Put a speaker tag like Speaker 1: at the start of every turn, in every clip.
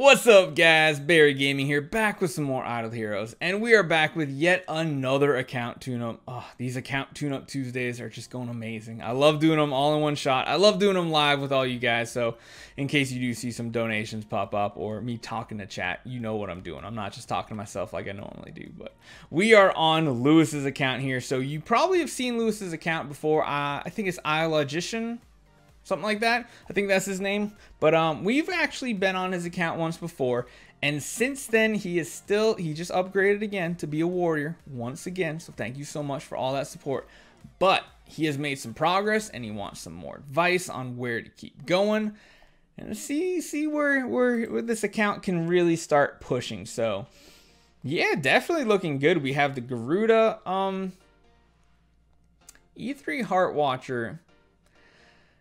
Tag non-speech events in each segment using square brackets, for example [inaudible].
Speaker 1: What's up guys, Barry Gaming here, back with some more Idle Heroes, and we are back with yet another account tune-up. Oh, these account tune-up Tuesdays are just going amazing. I love doing them all in one shot. I love doing them live with all you guys, so in case you do see some donations pop up or me talking to chat, you know what I'm doing. I'm not just talking to myself like I normally do, but we are on Luis's account here, so you probably have seen Luis's account before. Uh, I think it's iLogician something like that. I think that's his name. But um, we've actually been on his account once before, and since then he is still he just upgraded again to be a warrior once again. So thank you so much for all that support. But he has made some progress, and he wants some more advice on where to keep going, and see see where where, where this account can really start pushing. So. Yeah, definitely looking good. We have the Garuda um E3 Heartwatcher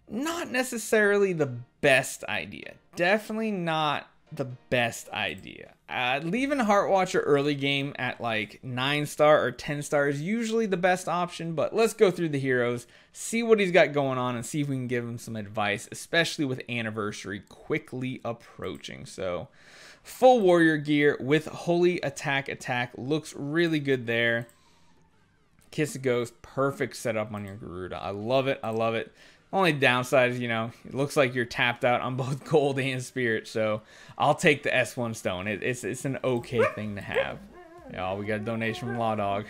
Speaker 1: not necessarily the best idea. Definitely not the best idea. Uh, leaving Heartwatcher early game at like 9 star or 10 star is usually the best option, but let's go through the heroes, see what he's got going on, and see if we can give him some advice, especially with Anniversary quickly approaching. So, full warrior gear with Holy Attack Attack looks really good there. Kiss Ghost, perfect setup on your Garuda. I love it. I love it. Only downside is, you know, it looks like you're tapped out on both [laughs] gold and spirit. So I'll take the S1 stone. It, it's it's an okay thing to have. Yeah, we got a donation from Law Dog.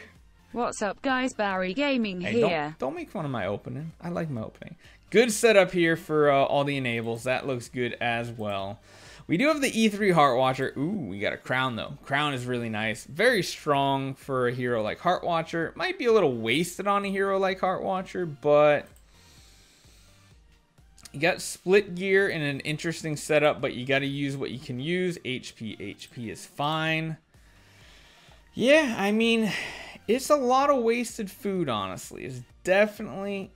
Speaker 2: What's up, guys? Barry Gaming
Speaker 1: hey,
Speaker 2: here.
Speaker 1: Don't, don't, make fun of my opening. I like my opening. Good setup here for uh, all the enables. That looks good as well. We do have the E3 Heartwatcher. Ooh, we got a crown though. Crown is really nice. Very strong for a hero like Heartwatcher. Might be a little wasted on a hero like Heartwatcher, but you got split gear in an interesting setup, but you got to use what you can use. HP, HP is fine. Yeah, I mean, it's a lot of wasted food, honestly. It's definitely,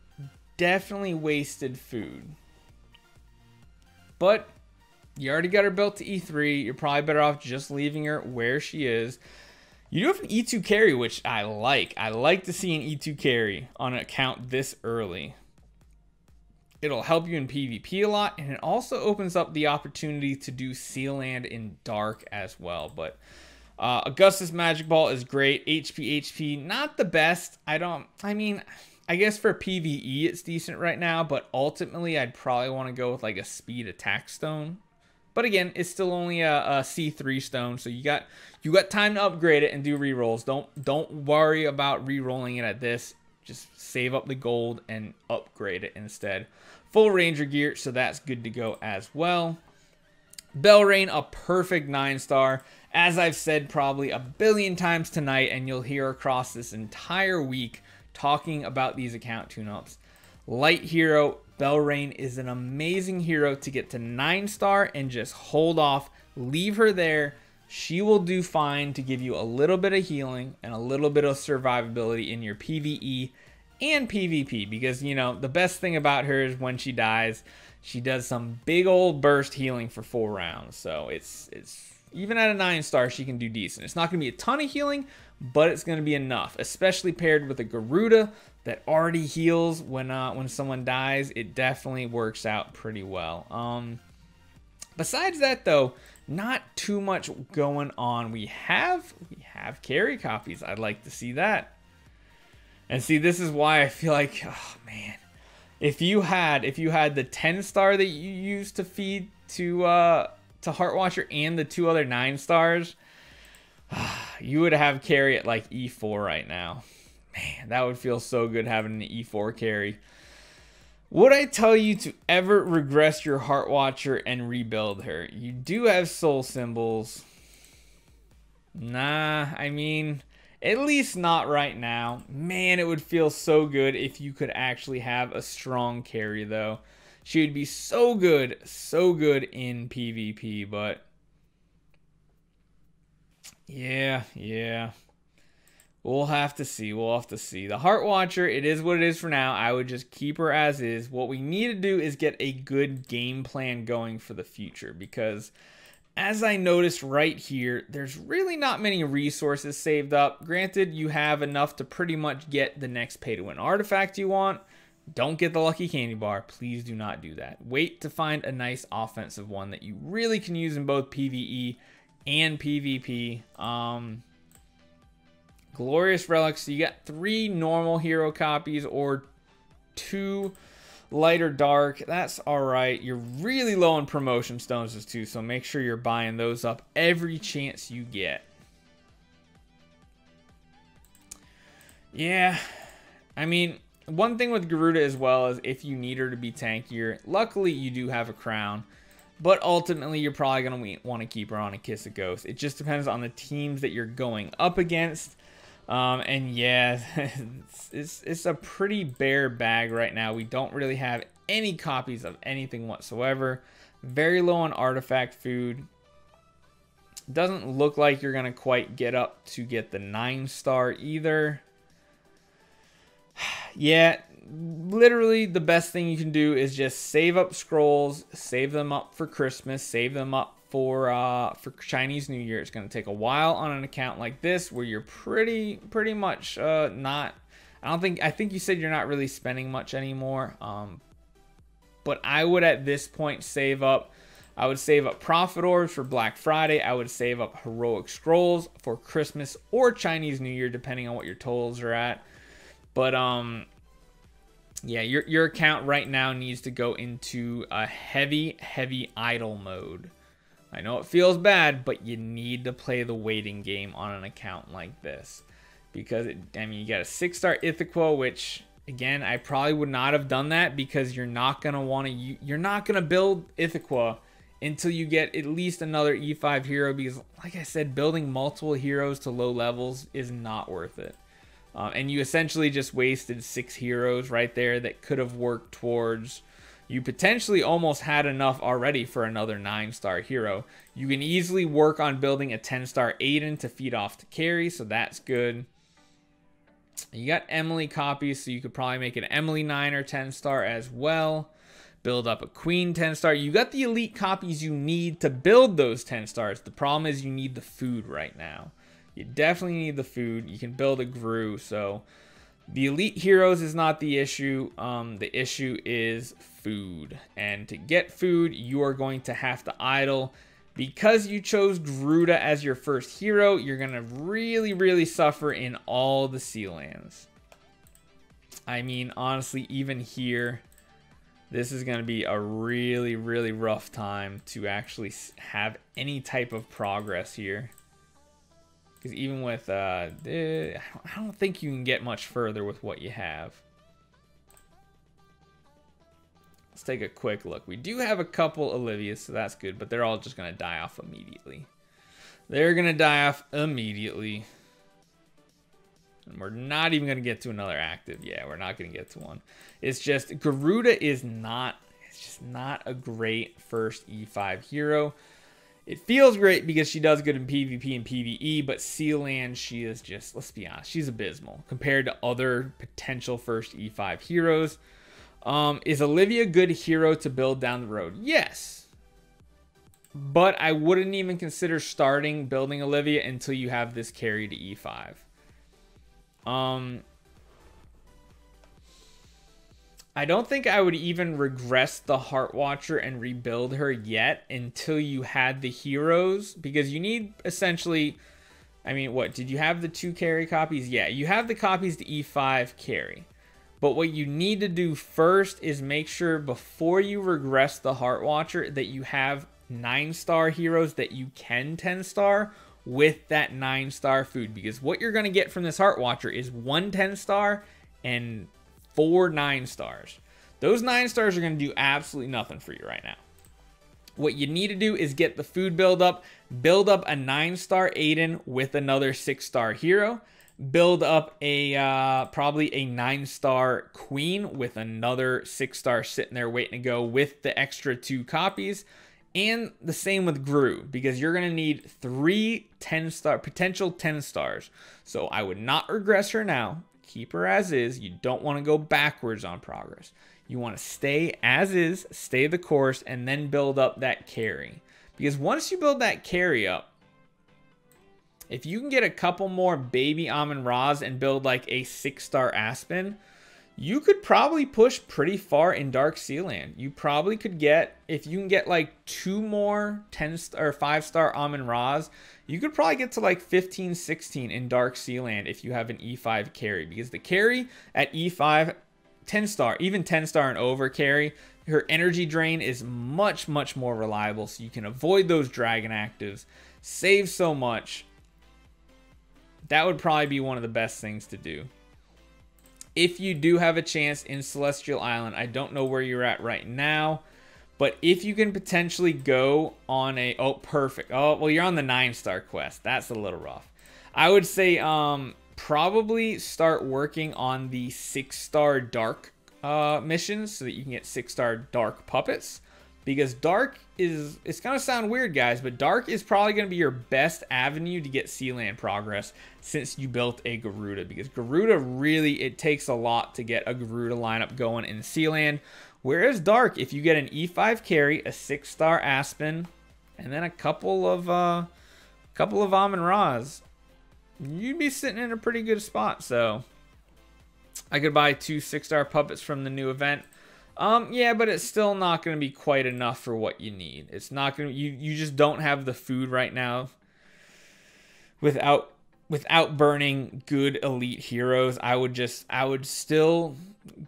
Speaker 1: definitely wasted food. But you already got her built to E3. You're probably better off just leaving her where she is. You do have an E2 Carrie, which I like. I like to see an E2 Carrie on an account this early. It'll help you in PvP a lot, and it also opens up the opportunity to do Sealand in Dark as well. But uh, Augustus Magic Ball is great. HP, HP, not the best. I don't, I mean, I guess for PvE it's decent right now, but ultimately I'd probably want to go with like a Speed Attack Stone. But again, it's still only a a C3 stone, so you got you got time to upgrade it and do rerolls. Don't don't worry about rerolling it at this. Just save up the gold and upgrade it instead. Full Ranger gear, so that's good to go as well. Belrain, a perfect 9-star. As I've said probably a billion times tonight, and you'll hear across this entire week talking about these account tune-ups. Light Hero, Belrain is an amazing hero to get to 9-star and just hold off. Leave her there. She will do fine to give you a little bit of healing and a little bit of survivability in your PvE and PvP because, you know, the best thing about her is when she dies, she does some big old burst healing for four rounds. So it's, it's, even at a nine star, she can do decent. It's not going to be a ton of healing, but it's going to be enough, especially paired with a Garuda that already heals when uh, when someone dies. It definitely works out pretty well. Um, besides that, though, not too much going on. We have we have Carrie copies. I'd like to see that. And see, this is why I feel like, oh man, if you had if you had the 10 star that you used to feed to uh to Heartwatcher and the two other nine stars, [sighs] you would have Carrie at like E4 right now. Man, that would feel so good having an E4 Carrie. Would I tell you to ever regress your Heartwatcher and rebuild her? You do have soul symbols. Nah, I mean, at least not right now. Man, it would feel so good if you could actually have a strong Carrie, though. She would be so good, so good in PvP, but... Yeah, yeah. We'll have to see. We'll have to see. The Heartwatcher, it is what it is for now. I would just keep her as is. What we need to do is get a good game plan going for the future because as I noticed right here, there's really not many resources saved up. Granted, you have enough to pretty much get the next pay to win artifact you want, Don't get the lucky candy bar. Please do not do that. Wait to find a nice offensive one that you really can use in both PvE and PvP. Um, Glorious Relics. You got three normal hero copies or two light or dark. That's all right. You're really low on promotion stones too, so make sure you're buying those up every chance you get. Yeah, I mean, one thing with Garuda as well is if you need her to be tankier, luckily you do have a crown. But ultimately, you're probably going to want to keep her on a Kiss of Ghost. It just depends on the teams that you're going up against. Um, and yeah, it's, [laughs] it's, it's a pretty bare bag right now. We don't really have any copies of anything whatsoever. Very low on artifact food. Doesn't look like you're going to quite get up to get the 9 star either. [sighs] yeah, literally the best thing you can do is just save up scrolls, save them up for Christmas, save them up for uh, for Chinese New Year. It's going to take a while on an account like this where you're pretty pretty much uh, not. I don't think I think you said you're not really spending much anymore. Um, but I would at this point save up. I would save up prophet orbs for Black Friday. I would save up heroic scrolls for Christmas or Chinese New Year, depending on what your totals are at. But um, yeah, your your account right now needs to go into a heavy, heavy idle mode. I know it feels bad, but you need to play the waiting game on an account like this. Because, it, I mean, you got a six-star Ithaqua, which, again, I probably would not have done that because you're not going to want to, you're not going to build Ithaqua until you get at least another E5 hero because, like I said, building multiple heroes to low levels is not worth it. Uh, and you essentially just wasted six heroes right there that could have worked towards. You potentially almost had enough already for another 9 star hero. You can easily work on building a 10 star Aidan to feed off to Carrie, so that's good. You got Emily copies, so you could probably make an Emily 9 or 10 star as well. Build up a Queen 10 star. You got the elite copies you need to build those 10 stars. The problem is you need the food right now. You definitely need the food. You can build a Gru. So the elite heroes is not the issue. Um, the issue is food. And to get food, you are going to have to idle. Because you chose Garuda as your first hero, you're going to really, really suffer in all the sea lands. I mean, honestly, even here, this is going to be a really, really rough time to actually have any type of progress here. Because even with, uh, I don't think you can get much further with what you have. Let's take a quick look. We do have a couple Olivias, so that's good, but they're all just going to die off immediately. They're going to die off immediately. And we're not even going to get to another active. Yeah, we're not going to get to one. It's just, Garuda is not, it's just not a great first E5 hero. It feels great because she does good in PvP and PvE, but Sealand, she is just, let's be honest, she's abysmal compared to other potential first E5 heroes. Um, is Olivia a good hero to build down the road? Yes. But I wouldn't even consider starting building Olivia until you have this Carrie to E5. Um, I don't think I would even regress the Heartwatcher and rebuild her yet until you had the heroes because you need essentially I mean, what did you have the two Carrie copies? Yeah, you have the copies to E5 Carrie. But what you need to do first is make sure before you regress the Heartwatcher that you have 9 star heroes that you can 10 star with that 9 star food because what you're going to get from this Heartwatcher is one 10 star and four nine stars. Those nine stars are going to do absolutely nothing for you right now. What you need to do is get the food build up, build up a nine star Aidan with another six star hero, build up a uh, probably a nine star Queen with another six star sitting there waiting to go with the extra two copies. And the same with Gru, because you're going to need three 10 star, potential 10 stars. So I would not regress her now keep her as is. You don't want to go backwards on progress. You want to stay as is, stay the course, and then build up that Carrie. Because once you build that Carrie up, if you can get a couple more baby Amen-Ra's and build like a six star Aspen, you could probably push pretty far in Dark Sealand. You probably could get, if you can get like two more 10 or 5 star Amen-Ra's, you could probably get to like 15, 16 in Dark Sealand if you have an E5 Carrie. Because the Carrie at E5, 10 star, even 10 star and over Carrie, her energy drain is much, much more reliable. So you can avoid those dragon actives, save so much. That would probably be one of the best things to do if you do have a chance in Celestial Island, I don't know where you're at right now, but if you can potentially go on a oh perfect. Oh, well you're on the 9 star quest. That's a little rough. I would say um probably start working on the 6 star dark uh missions so that you can get 6 star dark puppets because dark is it's gonna sound weird guys but dark is probably gonna be your best avenue to get sealand progress since you built a garuda because garuda really it takes a lot to get a garuda lineup going in sealand whereas dark if you get an e5 Carrie a six star aspen and then a couple of uh couple of Amen-Ra's you'd be sitting in a pretty good spot so I could buy two six star puppets from the new event um, yeah, but it's still not going to be quite enough for what you need. It's not going to, you, you just don't have the food right now without, without burning good elite heroes. I would just, I would still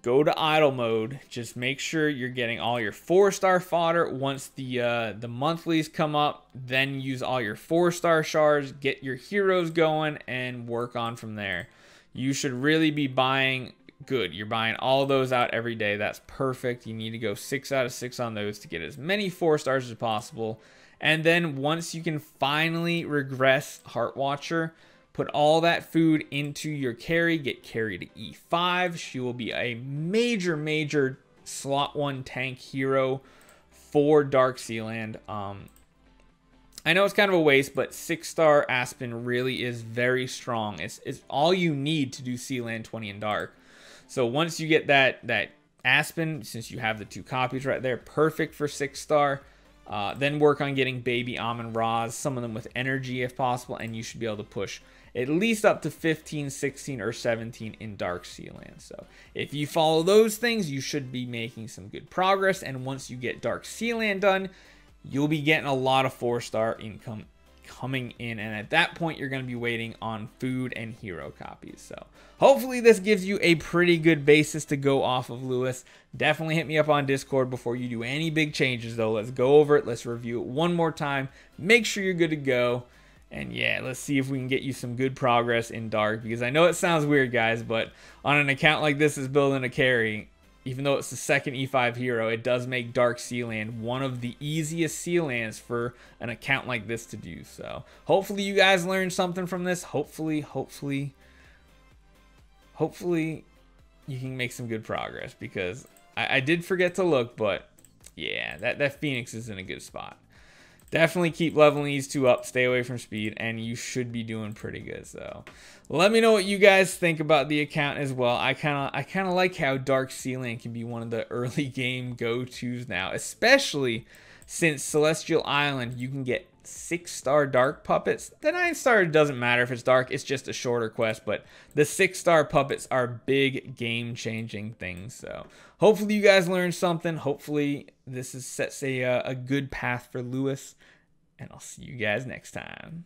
Speaker 1: go to idle mode. Just make sure you're getting all your four star fodder. Once the, uh, the monthlies come up, then use all your four star shards, get your heroes going and work on from there. You should really be buying good. You're buying all those out every day. That's perfect. You need to go six out of six on those to get as many four stars as possible. And then once you can finally regress Heartwatcher, put all that food into your Carrie, get Carrie to E5. She will be a major, major slot one tank hero for Dark Sealand. Um, I know it's kind of a waste, but six star Aspen really is very strong. It's, it's all you need to do Sealand 20 and Dark. So once you get that that Aspen, since you have the two copies right there, perfect for six star. Uh, then work on getting baby Amen-Ra's, some of them with energy if possible, and you should be able to push at least up to 15, 16, or 17 in Dark Sealand. So if you follow those things, you should be making some good progress. And once you get Dark Sealand done, you'll be getting a lot of four star income coming in. And at that point, you're going to be waiting on food and hero copies. So hopefully this gives you a pretty good basis to go off of Luis. Definitely hit me up on Discord before you do any big changes though. Let's go over it. Let's review it one more time. Make sure you're good to go. And yeah, let's see if we can get you some good progress in Dark because I know it sounds weird, guys, but on an account like this is building a Carrie, even though it's the second E5 hero, it does make Dark Sealand one of the easiest Sealands for an account like this to do. So hopefully you guys learned something from this. Hopefully, hopefully, hopefully you can make some good progress because I, I did forget to look, but yeah, that, that Phoenix is in a good spot definitely keep leveling these two up. Stay away from speed, and you should be doing pretty good. So, let me know what you guys think about the account as well. I kind of I kind of like how Dark Sealand can be one of the [laughs] early game go tos now, especially since Celestial Island you can get six star dark puppets. The nine star doesn't matter if it's dark, it's just a shorter quest, but the six star puppets are big game changing things. So hopefully you guys learned something. Hopefully this is sets a, uh, a good path for Luis, and I'll see you guys next time.